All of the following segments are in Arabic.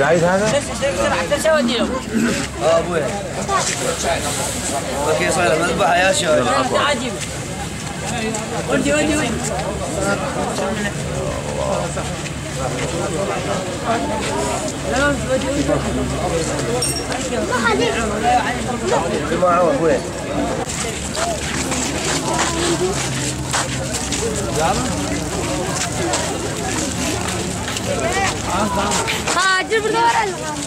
زايد هذا؟ آه ابويا. أوكي صاير مذبحه يا شباب عجيب ودي ودي ودي. معه أبويا. ها جيب لنا ورقه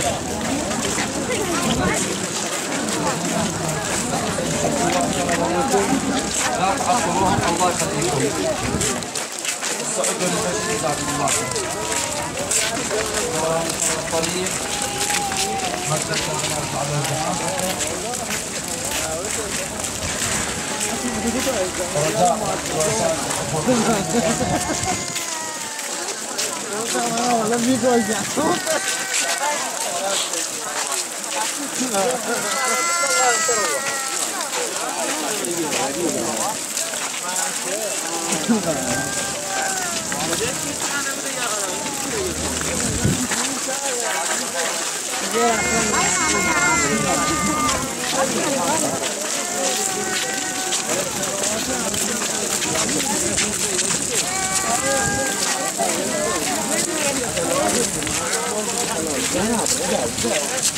Thank you. الله يخليكم الصعود والمشي جزاكم الله الطريق مجلس الناس على رجاء رجاء والله بيقول Yeah.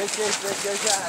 Esse aí, esse aí já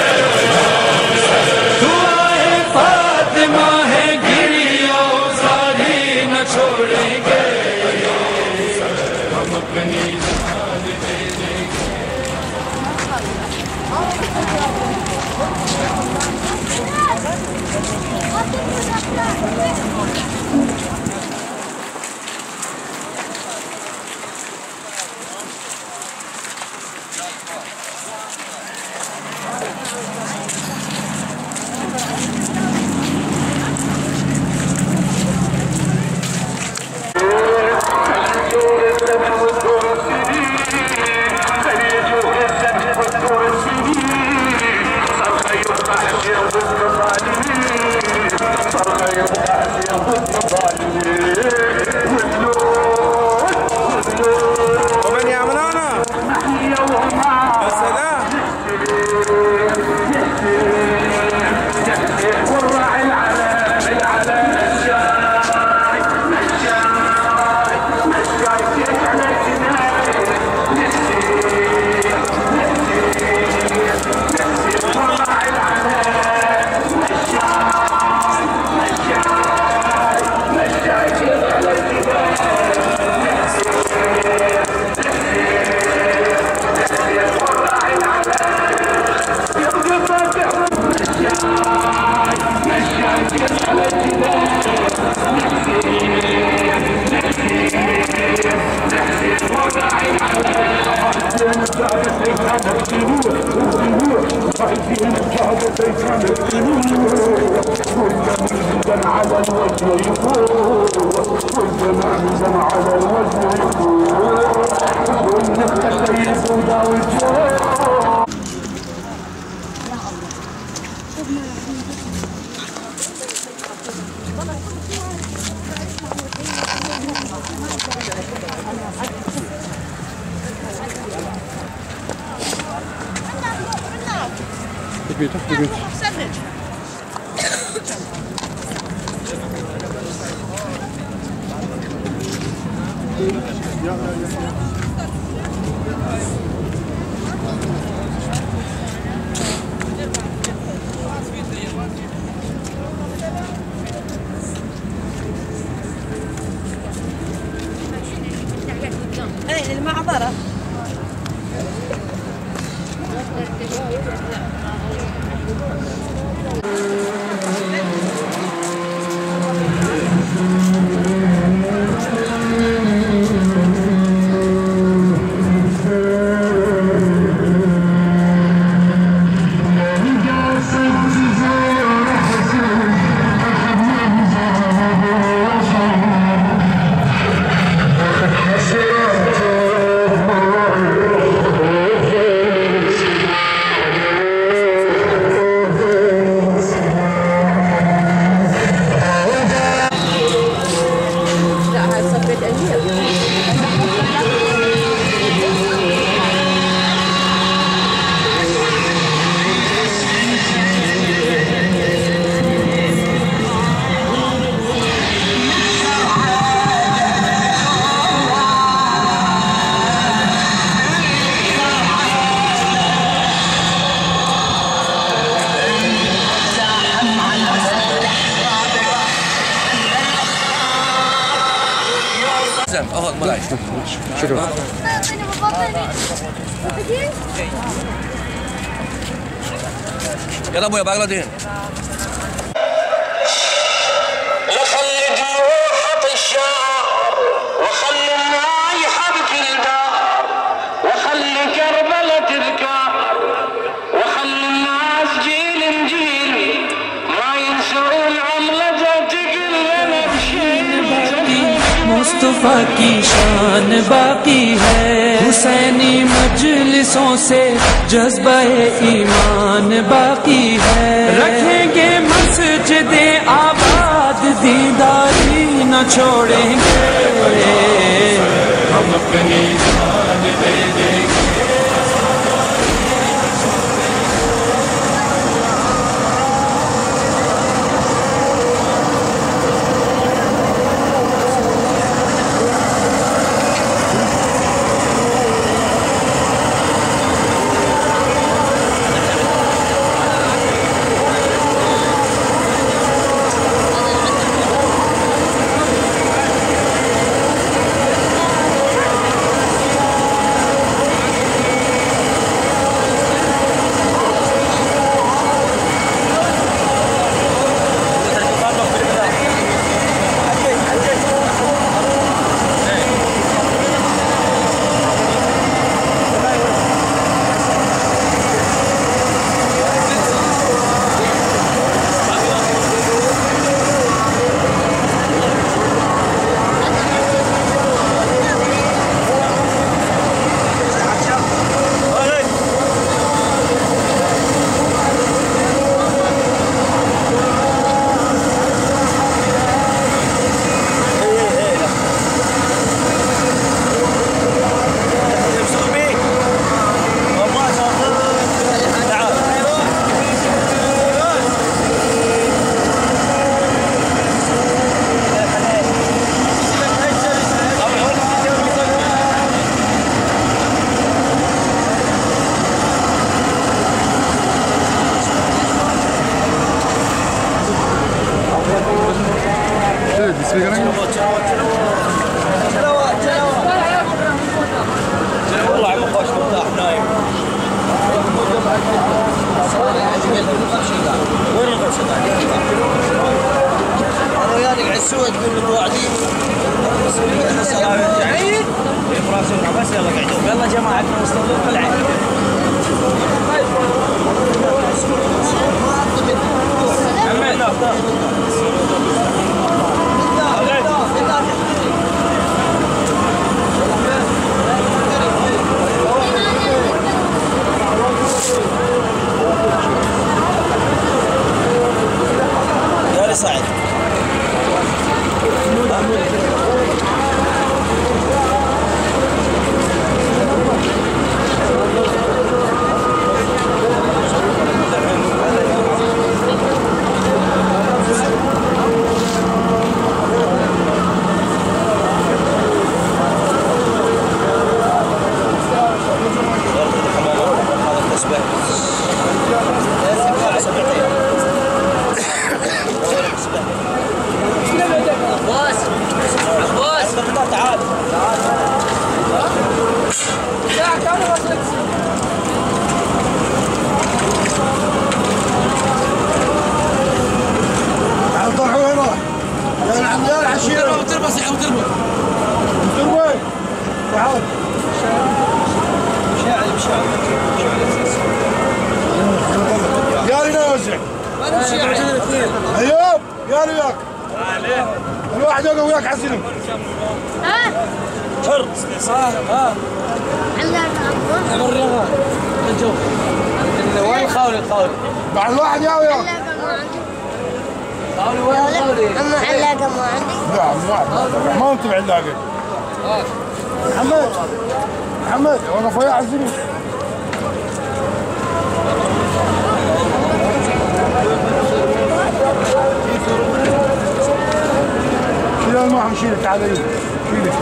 Oh, de Moraes. Deixa eu gravar. Bagla. مصطفیٰ کی شان باقی ہے۔ حسینی مجلسوں سے جذبہ ایمان باقی ہے۔ رکھیں گے مسجد آباد، دیداری نہ چھوڑیں گے۔ ہم اپنی يلا قاعدين يلا جماعة مستوى الواحد يقف وياك السلم ها؟ حر. عندك عبد الرياضة نشوف وين خاولي الخاولي بعد الواحد يا وياك. علاقة ما عندي. خاولي وين الخاولي أما علاقة ما عندي. لا ما ما انت بعلاقة محمد محمد وقف وياه على السلم شيل ما حنشيلك تعال ايوب شيلك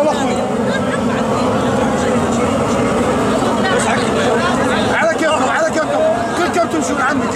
يلا أخوي على كيفكم على كيفكم كل كم تمشون عمي